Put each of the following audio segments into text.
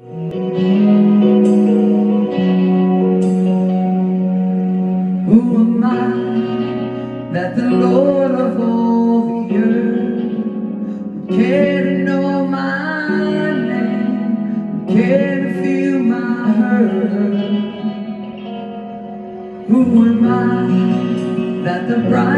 Who am I that the Lord of all the earth would care to know my name, would care to feel my hurt? Who am I that the bride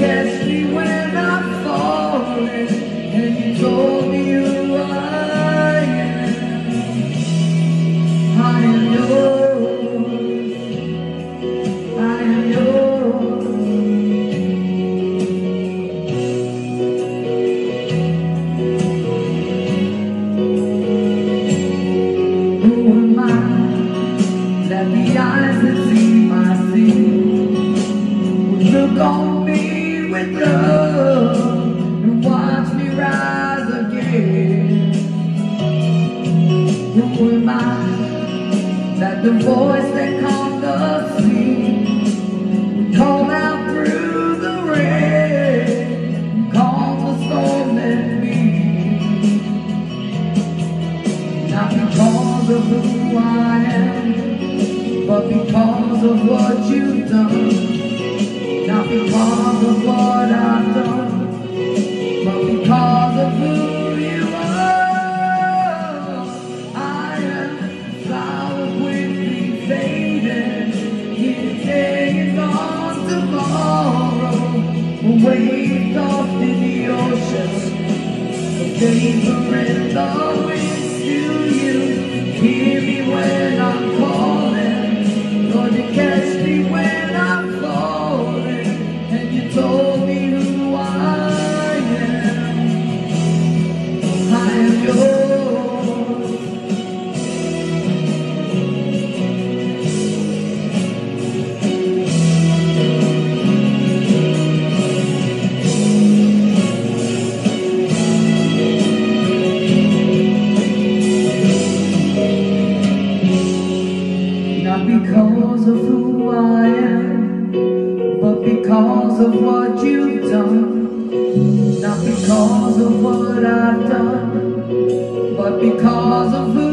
Yes. But because of what you've done, not because because of what you've done. Not because of what I've done But because of who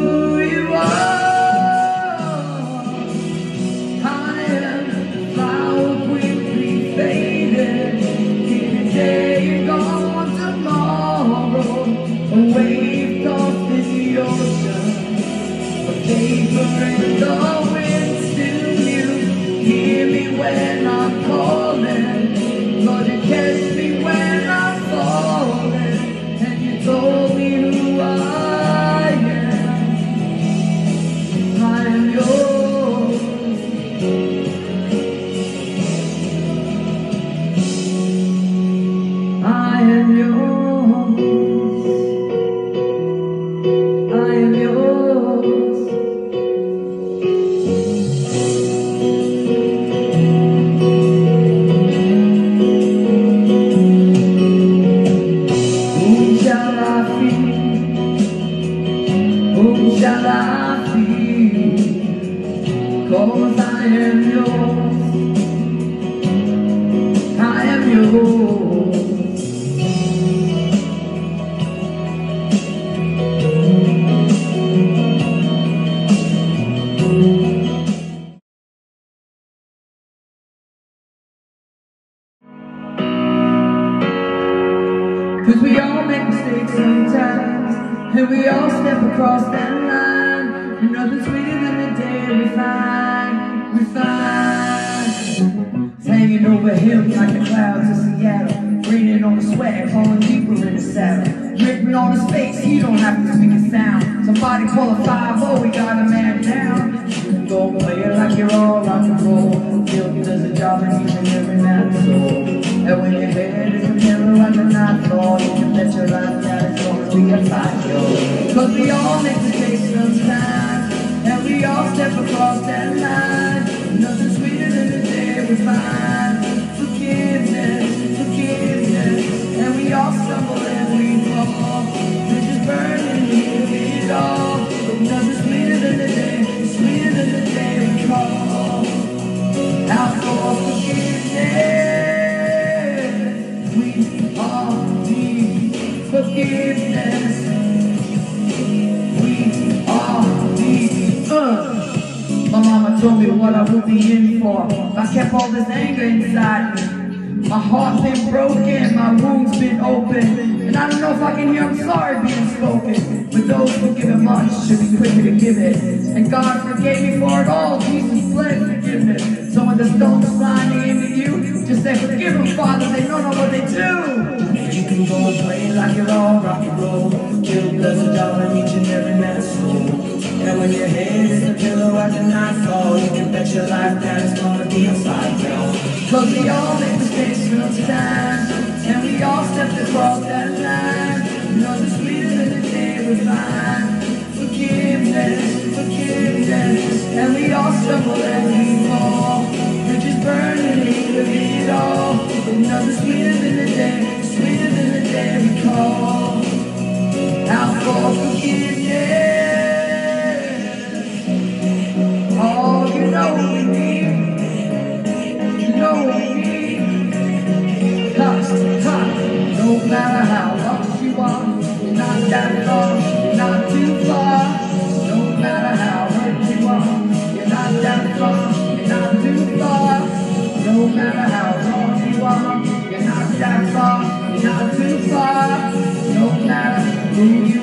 go play it like you're all rock and roll. Guilt does a job and every man's soul. And when your head is a pillow like a nightfall, you can bet your life that it's gonna be a fight, yo. Cause we all make mistakes sometimes. And we all step across that line. Nothing sweeter than the day we find told me what I would be in for. I kept all this anger inside. My heart been broken, my wounds been open. And I don't know if I can hear I'm sorry being spoken. But those who give it much should be quicker to give it. And God forgave me for it all. Jesus bled forgiveness. So when the stones fly into you, just say, forgive them, Father, they don't know what they do. You can go and play like you're all rock and roll. Guilt does a in each and every soul. And when your head is a pillow at the nightfall, you can bet your life that it's gonna be a fight, yo. Cause we all make mistakes sometimes, and we all step across that line. Nothing sweeter than the day we find. Forgiveness, forgiveness, and we all stumble and we it all. Nothing sweeter than the day, sweeter than the day we call. Out for forgiveness. Oh, you know what we need. You know what we need. Touch, touch. No matter how lost you are, you're not that lost, you're not too far. No matter how hurt you are, you're not that lost, you're not too far. No matter how not too far. No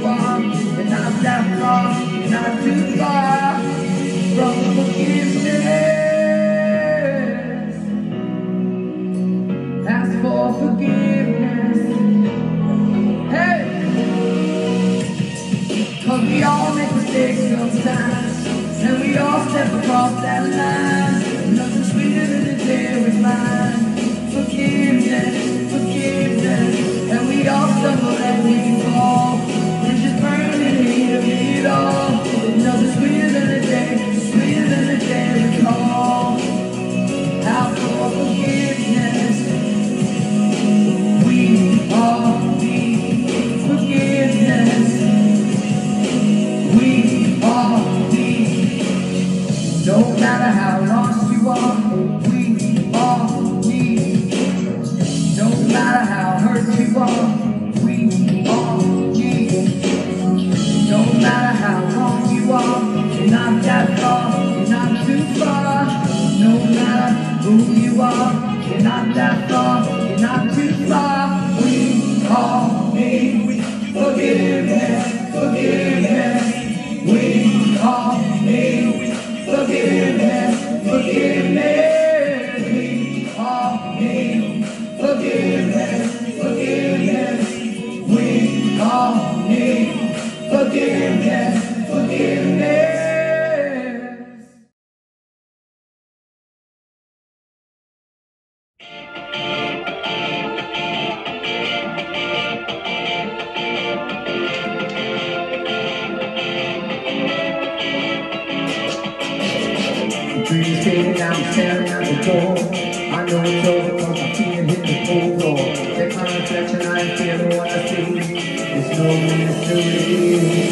Reflection, I ain't feeling what I see. It's no mystery.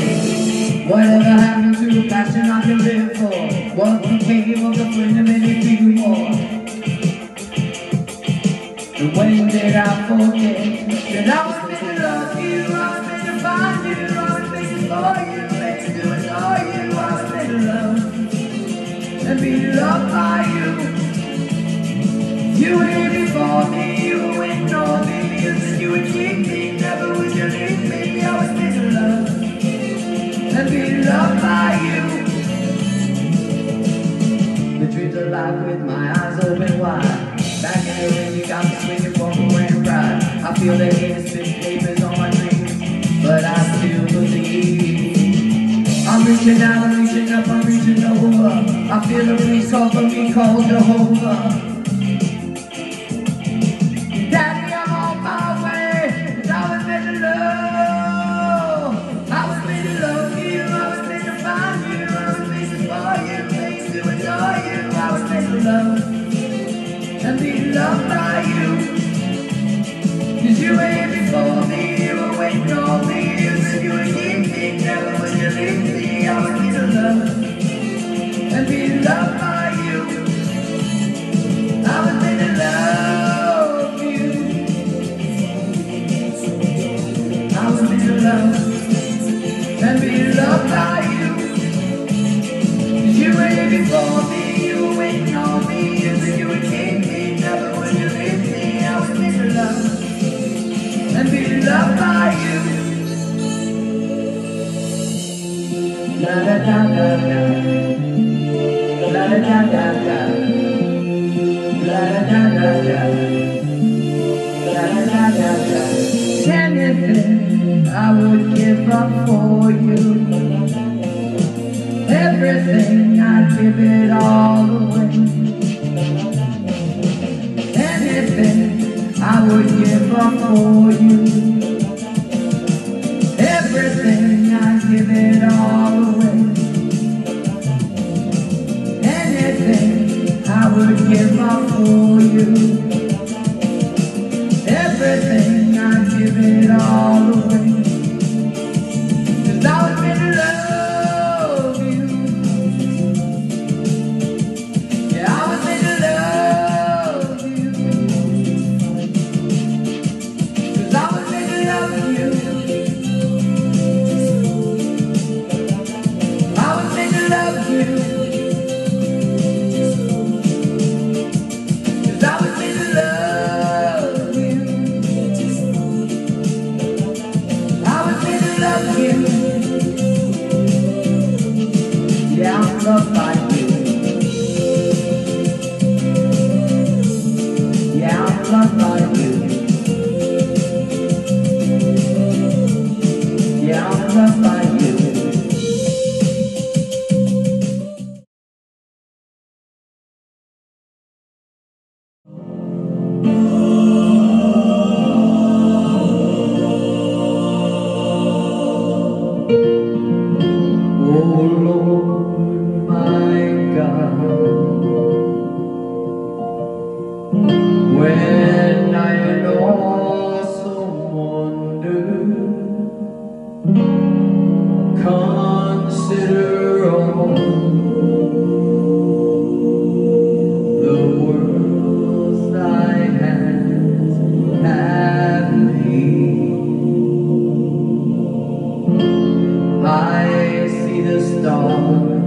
Whatever happened to the passion I can live for? What became of the flame that me feel? And when did I forget that I was meant to love you, I was meant to find you, I was meant to for you, meant to for you, I was to love and be loved by you. You were here before me, you were you would treat me, never would you leave me. I was made to love and be loved by you. The dreams alive with my eyes open wide. Back in the ring, you got me swinging, walking, away and pride. I feel the hate and spit papers on my dreams, but I still believe. I'm reaching out, I'm reaching up, I'm reaching over. I feel the breeze call for me, called Jehovah. loved by you. Cause you ain't would give up for you. Everything, I'd give it all away. Anything, I would give up for you. Everything, I'd give it all away. Anything, I would give up for you. 반갑다. heart.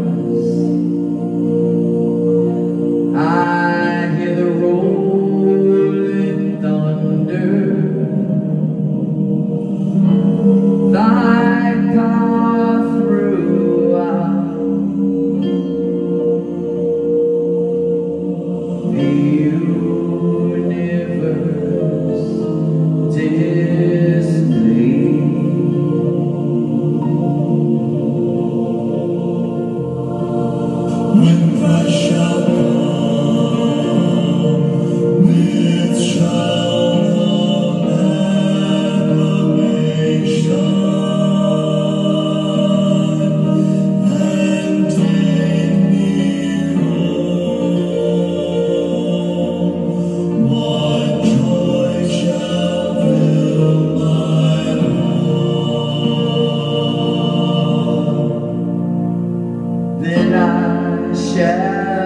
shadow.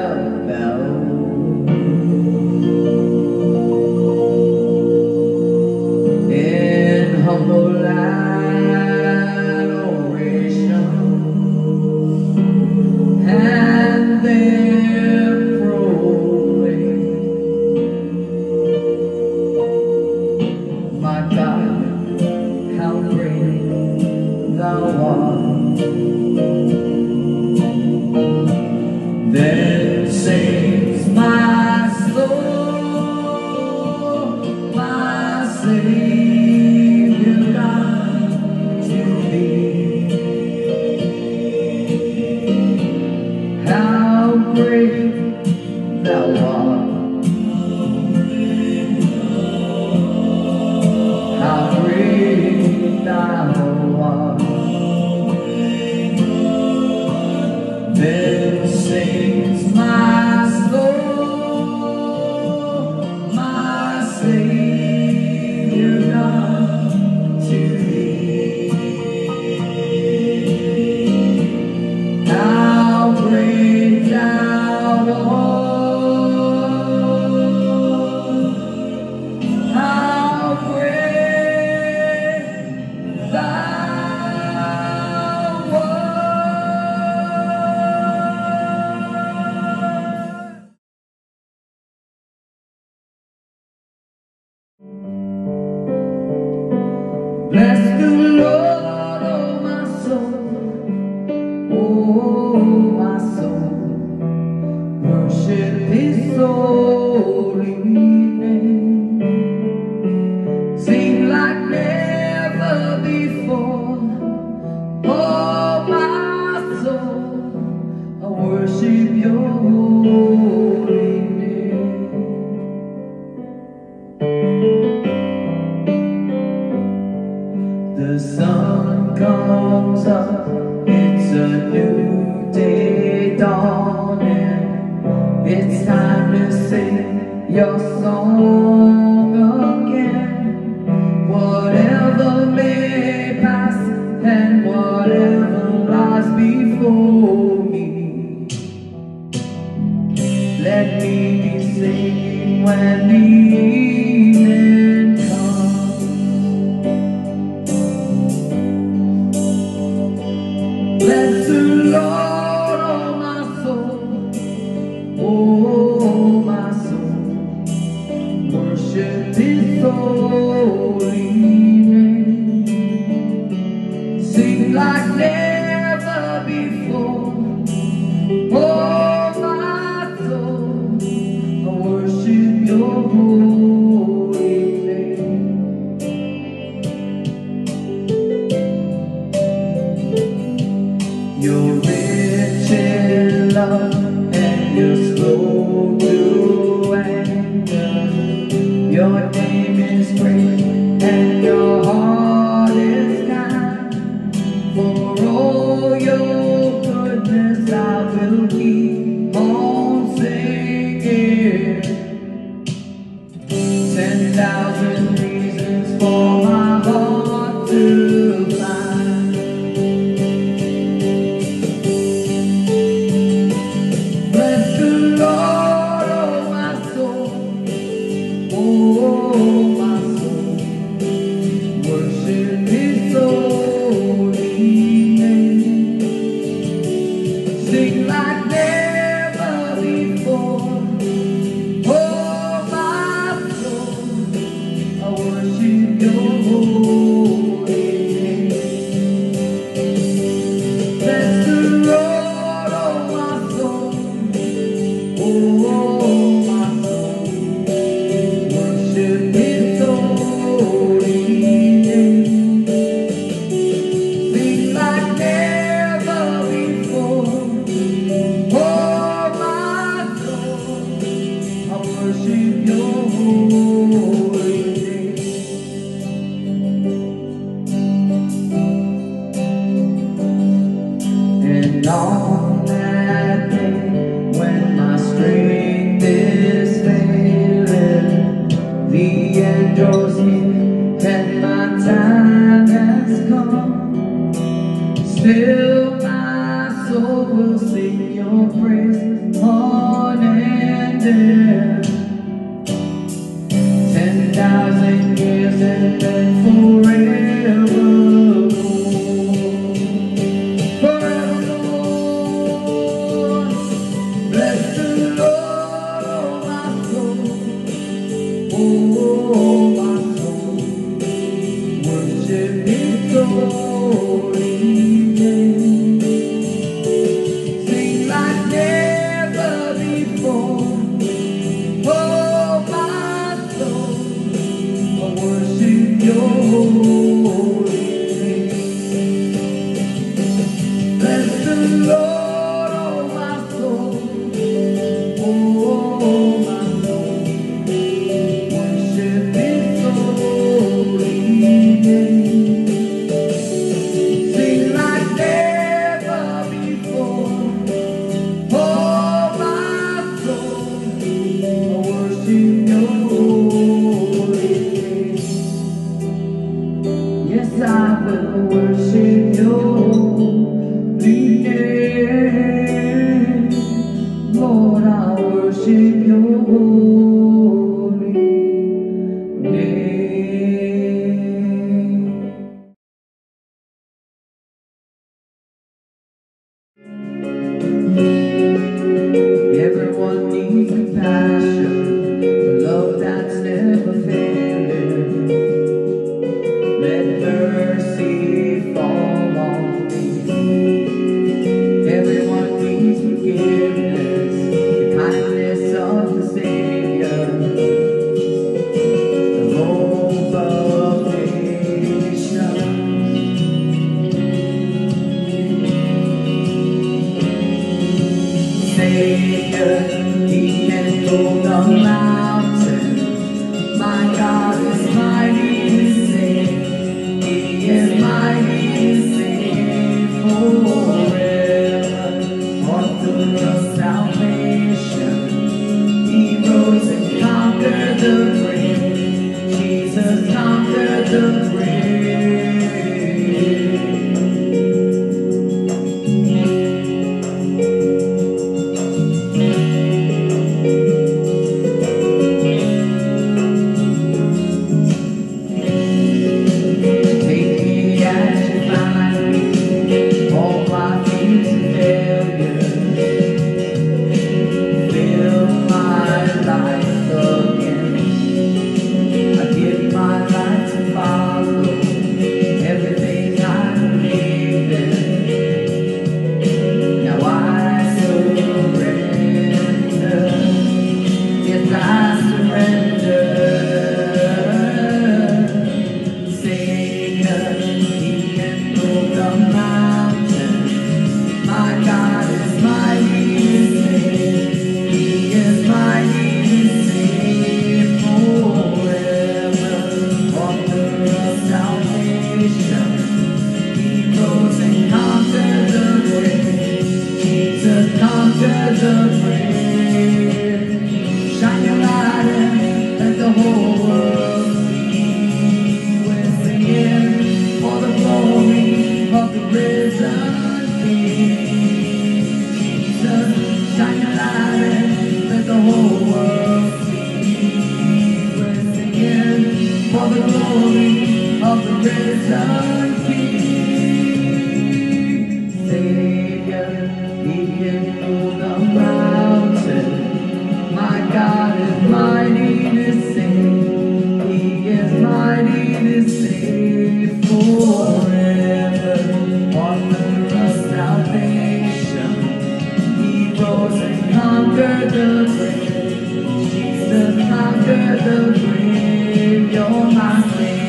Soul. Worship rose and conquered the grave. Jesus conquered the grave. You're my slave.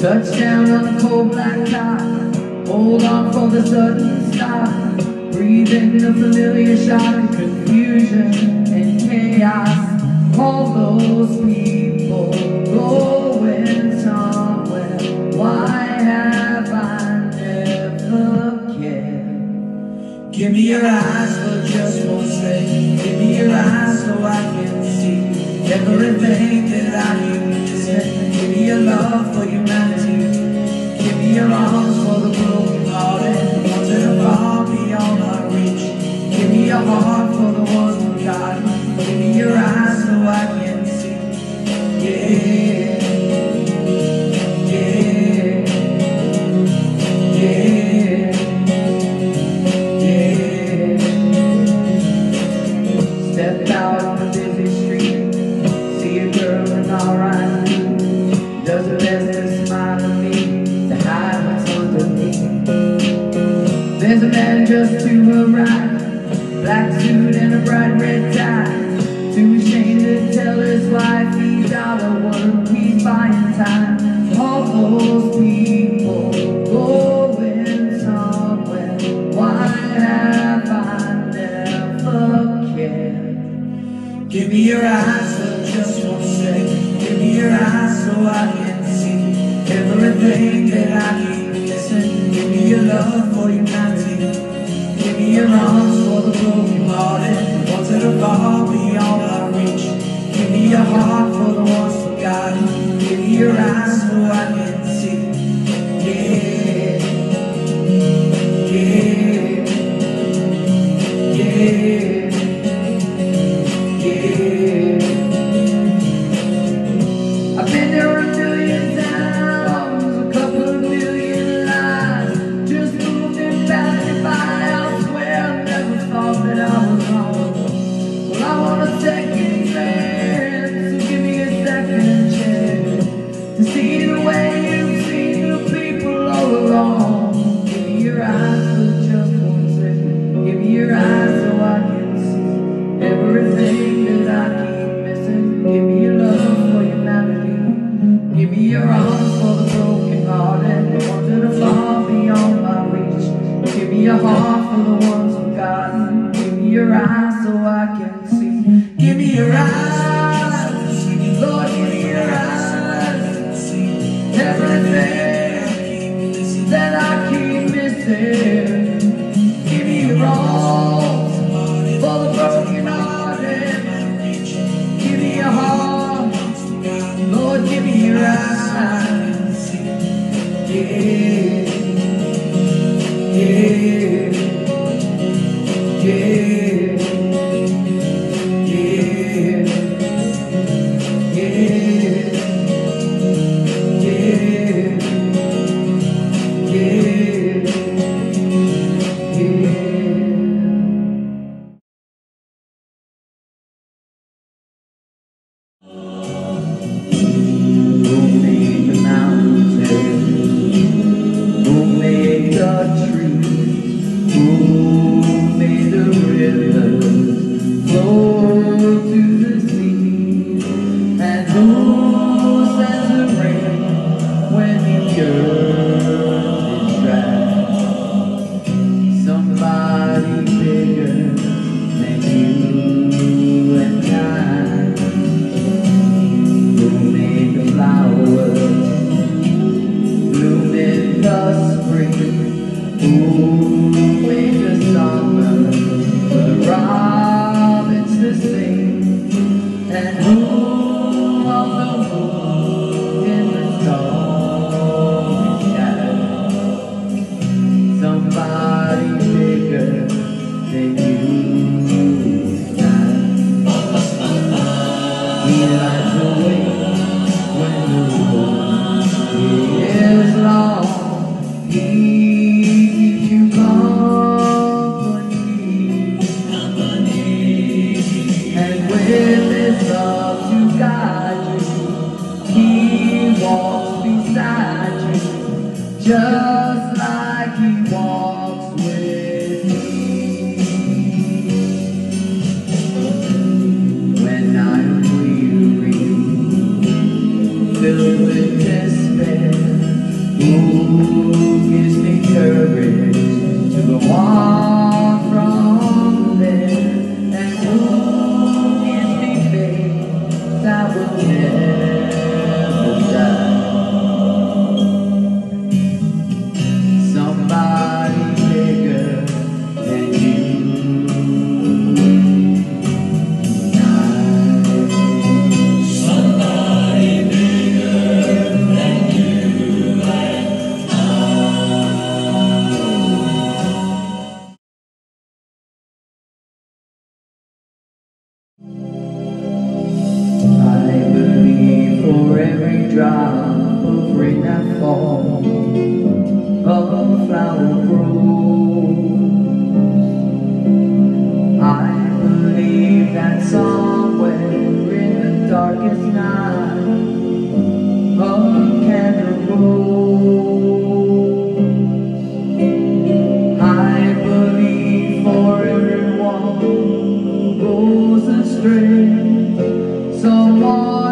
Touchdown on the cold black sky. Hold on for the sudden stop Breathing in a familiar shot of confusion and chaos All those people going somewhere Why have I never cared? Give me your eyes for just one second Give me your eyes so I can see Everything that I just to Oh